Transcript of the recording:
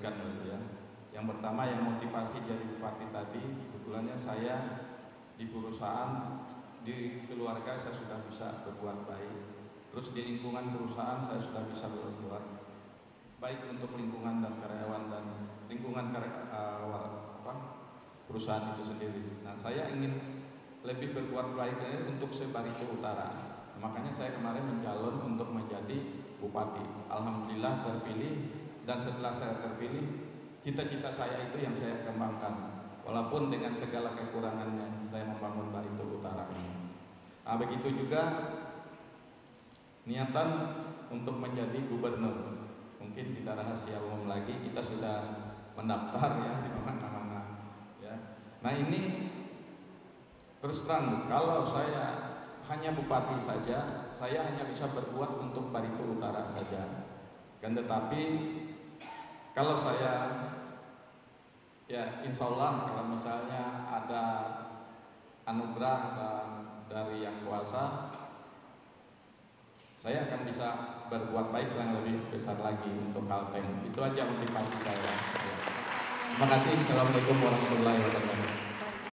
ya. Yang pertama yang motivasi jadi bupati tadi, sebetulnya saya di perusahaan, di keluarga saya sudah bisa berbuat baik. Terus di lingkungan perusahaan saya sudah bisa berbuat baik untuk lingkungan dan karyawan dan lingkungan karya, uh, apa, perusahaan itu sendiri. Nah saya ingin lebih berbuat baik untuk Sebarito Utara. Makanya saya kemarin mencalon untuk menjadi bupati. Alhamdulillah terpilih dan setelah saya terpilih cita-cita saya itu yang saya kembangkan. Walaupun dengan segala kekurangannya saya membangun Barito Utara ini. Nah, begitu juga niatan untuk menjadi gubernur. Mungkin tidak rahasia umum lagi kita sudah mendaftar ya di mana-mana ya. Nah ini terus terang kalau saya hanya bupati saja saya hanya bisa berbuat untuk Barito Utara saja. Kan tetapi kalau saya ya insya Allah kalau misalnya ada anugerah dari yang kuasa saya akan bisa berbuat baik yang lebih besar lagi untuk Kalteng. Itu aja motivasi saya. Terima kasih. Assalamualaikum warahmatullahi wabarakatuh